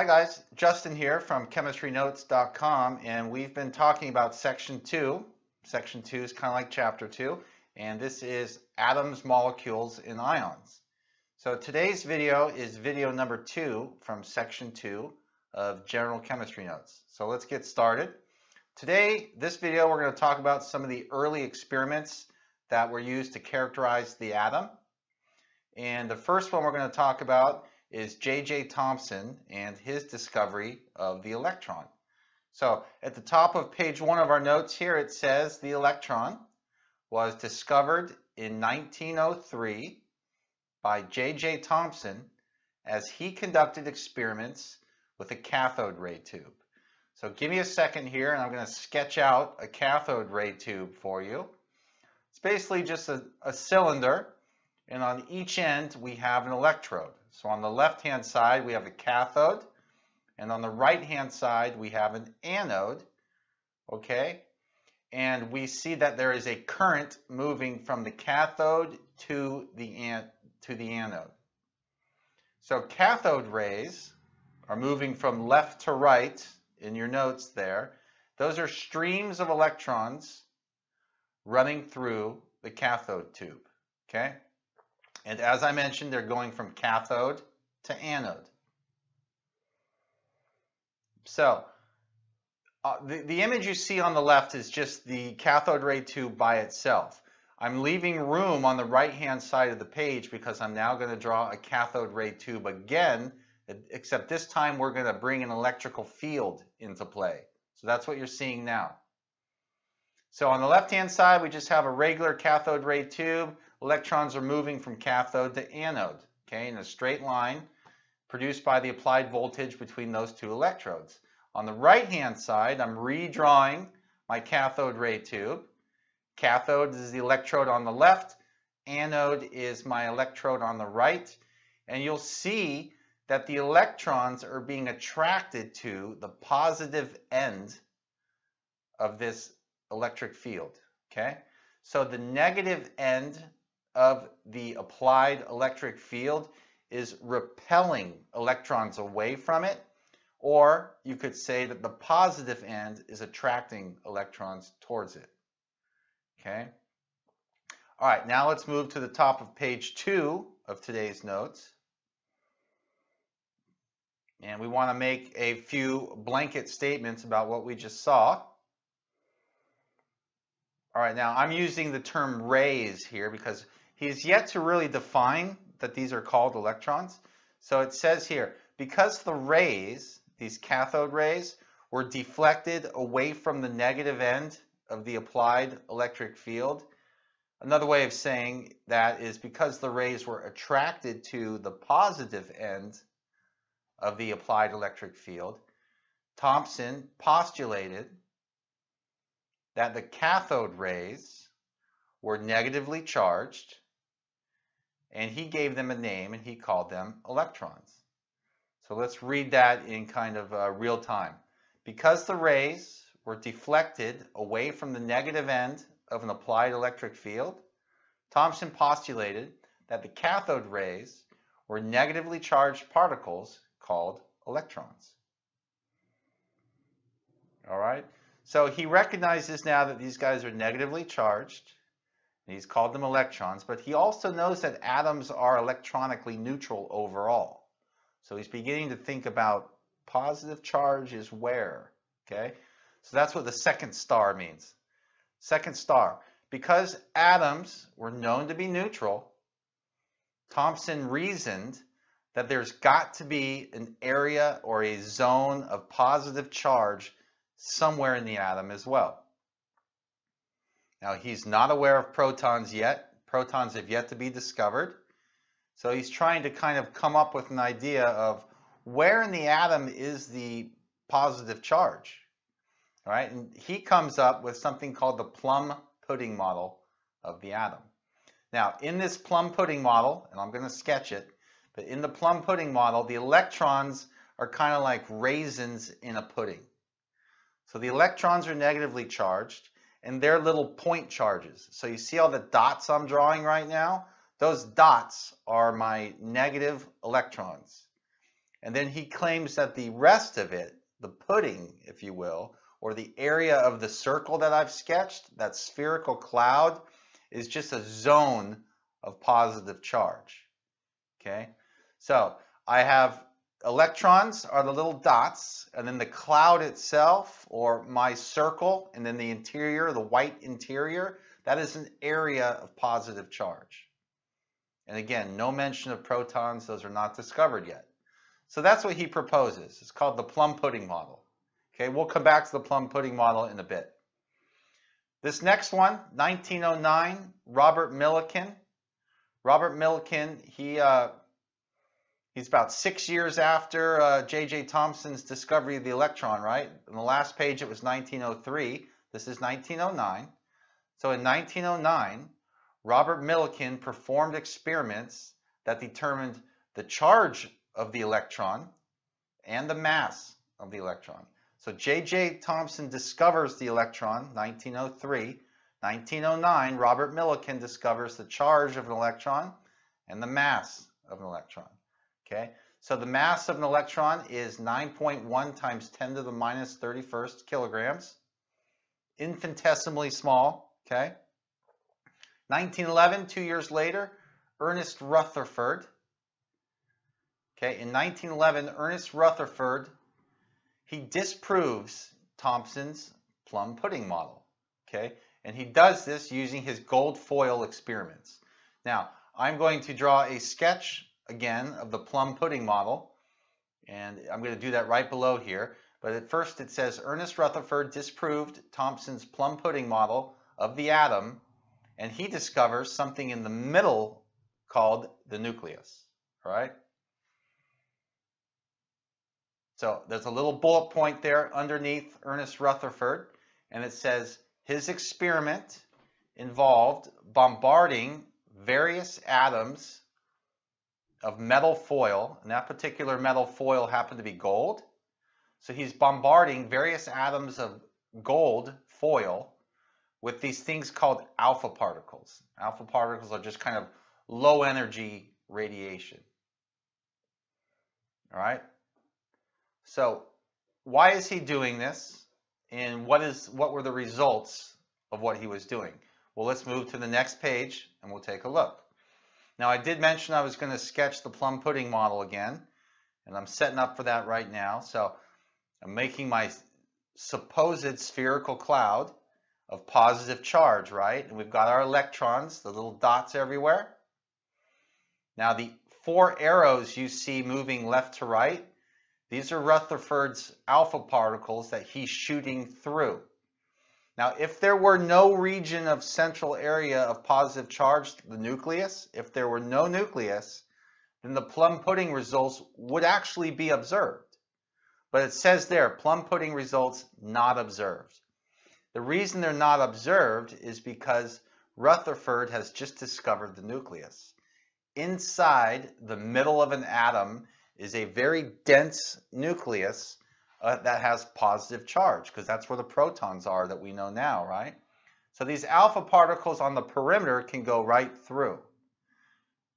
Hi guys, Justin here from chemistrynotes.com and we've been talking about section 2. Section 2 is kind of like chapter 2 and this is atoms, molecules, and ions. So today's video is video number 2 from section 2 of general chemistry notes. So let's get started. Today, this video, we're going to talk about some of the early experiments that were used to characterize the atom. And the first one we're going to talk about is J.J. Thomson and his discovery of the electron. So at the top of page one of our notes here, it says the electron was discovered in 1903 by J.J. Thomson as he conducted experiments with a cathode ray tube. So give me a second here and I'm going to sketch out a cathode ray tube for you. It's basically just a, a cylinder and on each end we have an electrode. So on the left hand side we have a cathode and on the right hand side we have an anode. Okay, and we see that there is a current moving from the cathode to the, an to the anode. So cathode rays are moving from left to right in your notes there. Those are streams of electrons running through the cathode tube. Okay? And as I mentioned, they're going from cathode to anode. So uh, the, the image you see on the left is just the cathode ray tube by itself. I'm leaving room on the right hand side of the page because I'm now going to draw a cathode ray tube again, except this time we're going to bring an electrical field into play. So that's what you're seeing now. So on the left hand side we just have a regular cathode ray tube electrons are moving from cathode to anode, okay, in a straight line produced by the applied voltage between those two electrodes. On the right-hand side, I'm redrawing my cathode ray tube. Cathode is the electrode on the left, anode is my electrode on the right, and you'll see that the electrons are being attracted to the positive end of this electric field, okay? So the negative end of the applied electric field is repelling electrons away from it, or you could say that the positive end is attracting electrons towards it. Okay? All right, now let's move to the top of page two of today's notes. And we want to make a few blanket statements about what we just saw. All right, now I'm using the term rays here because He's yet to really define that these are called electrons. So it says here, because the rays, these cathode rays, were deflected away from the negative end of the applied electric field. Another way of saying that is because the rays were attracted to the positive end of the applied electric field, Thomson postulated that the cathode rays were negatively charged and he gave them a name and he called them electrons. So let's read that in kind of uh, real time. Because the rays were deflected away from the negative end of an applied electric field, Thomson postulated that the cathode rays were negatively charged particles called electrons. All right, so he recognizes now that these guys are negatively charged He's called them electrons, but he also knows that atoms are electronically neutral overall. So he's beginning to think about positive charge is where, okay? So that's what the second star means. Second star. Because atoms were known to be neutral, Thomson reasoned that there's got to be an area or a zone of positive charge somewhere in the atom as well. Now he's not aware of protons yet. Protons have yet to be discovered. So he's trying to kind of come up with an idea of where in the atom is the positive charge. All right, and he comes up with something called the plum pudding model of the atom. Now, in this plum pudding model, and I'm going to sketch it, but in the plum pudding model, the electrons are kind of like raisins in a pudding. So the electrons are negatively charged, and they're little point charges. So you see all the dots I'm drawing right now? Those dots are my negative electrons. And then he claims that the rest of it, the pudding, if you will, or the area of the circle that I've sketched, that spherical cloud, is just a zone of positive charge. Okay, so I have electrons are the little dots, and then the cloud itself, or my circle, and then the interior, the white interior, that is an area of positive charge. And again, no mention of protons, those are not discovered yet. So that's what he proposes. It's called the plum pudding model. Okay, we'll come back to the plum pudding model in a bit. This next one, 1909, Robert Millikan. Robert Millikan, he uh, he's about six years after uh, J.J. Thomson's discovery of the electron, right? On the last page, it was 1903. This is 1909. So in 1909, Robert Millikan performed experiments that determined the charge of the electron and the mass of the electron. So J.J. Thomson discovers the electron, 1903. 1909, Robert Millikan discovers the charge of an electron and the mass of an electron. Okay, so the mass of an electron is 9.1 times 10 to the minus 31st kilograms. Infinitesimally small, okay? 1911, two years later, Ernest Rutherford. Okay, in 1911, Ernest Rutherford, he disproves Thomson's plum pudding model. Okay, and he does this using his gold foil experiments. Now, I'm going to draw a sketch again of the plum pudding model, and I'm going to do that right below here. But at first it says Ernest Rutherford disproved Thomson's plum pudding model of the atom and he discovers something in the middle called the nucleus, all right? So there's a little bullet point there underneath Ernest Rutherford, and it says his experiment involved bombarding various atoms of metal foil, and that particular metal foil happened to be gold. So he's bombarding various atoms of gold foil with these things called alpha particles. Alpha particles are just kind of low energy radiation. All right. So why is he doing this? And what is what were the results of what he was doing? Well, let's move to the next page and we'll take a look. Now, I did mention I was going to sketch the plum pudding model again, and I'm setting up for that right now. So I'm making my supposed spherical cloud of positive charge, right? And we've got our electrons, the little dots everywhere. Now the four arrows you see moving left to right, these are Rutherford's alpha particles that he's shooting through. Now, if there were no region of central area of positive charge, the nucleus, if there were no nucleus, then the plum pudding results would actually be observed. But it says there, plum pudding results not observed. The reason they're not observed is because Rutherford has just discovered the nucleus. Inside the middle of an atom is a very dense nucleus uh, that has positive charge because that's where the protons are that we know now, right? So these alpha particles on the perimeter can go right through.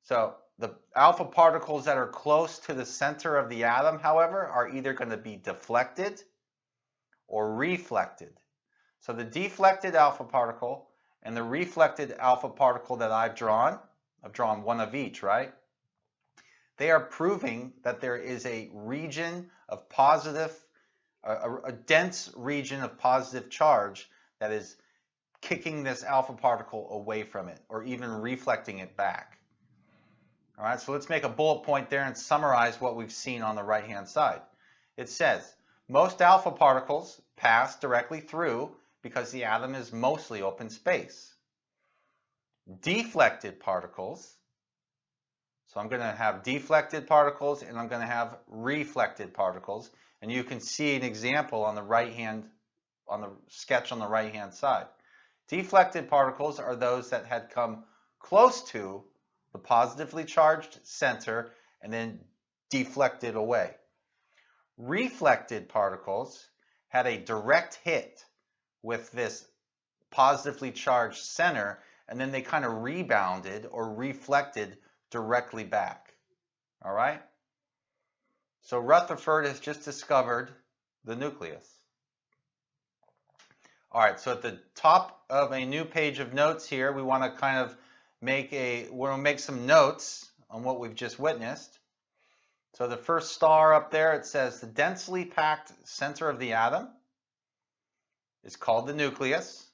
So the alpha particles that are close to the center of the atom, however, are either going to be deflected or reflected. So the deflected alpha particle and the reflected alpha particle that I've drawn, I've drawn one of each, right? They are proving that there is a region of positive, a, a dense region of positive charge that is kicking this alpha particle away from it or even reflecting it back. All right, so let's make a bullet point there and summarize what we've seen on the right-hand side. It says, most alpha particles pass directly through because the atom is mostly open space. Deflected particles, so I'm going to have deflected particles and I'm going to have reflected particles. And you can see an example on the right hand, on the sketch on the right hand side. Deflected particles are those that had come close to the positively charged center and then deflected away. Reflected particles had a direct hit with this positively charged center, and then they kind of rebounded or reflected directly back. All right? So Rutherford has just discovered the nucleus. All right, so at the top of a new page of notes here, we want to kind of make a, we're going to make some notes on what we've just witnessed. So the first star up there, it says the densely packed center of the atom is called the nucleus.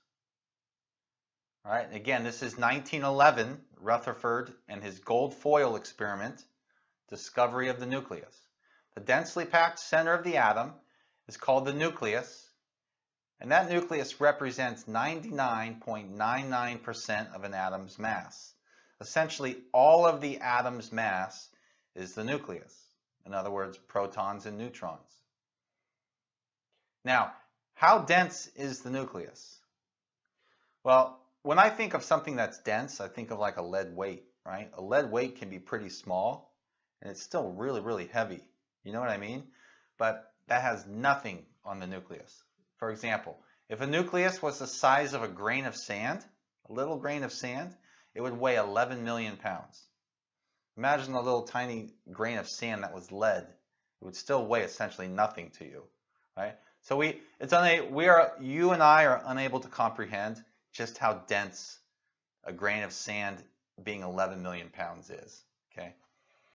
All right, again, this is 1911, Rutherford and his gold foil experiment, discovery of the nucleus. The densely packed center of the atom is called the nucleus, and that nucleus represents 99.99% of an atom's mass. Essentially, all of the atom's mass is the nucleus. In other words, protons and neutrons. Now, how dense is the nucleus? Well, when I think of something that's dense, I think of like a lead weight, right? A lead weight can be pretty small, and it's still really, really heavy. You know what I mean? But that has nothing on the nucleus. For example, if a nucleus was the size of a grain of sand, a little grain of sand, it would weigh 11 million pounds. Imagine a little tiny grain of sand that was lead. It would still weigh essentially nothing to you, right? So we, it's una we are, you and I are unable to comprehend just how dense a grain of sand being 11 million pounds is, okay?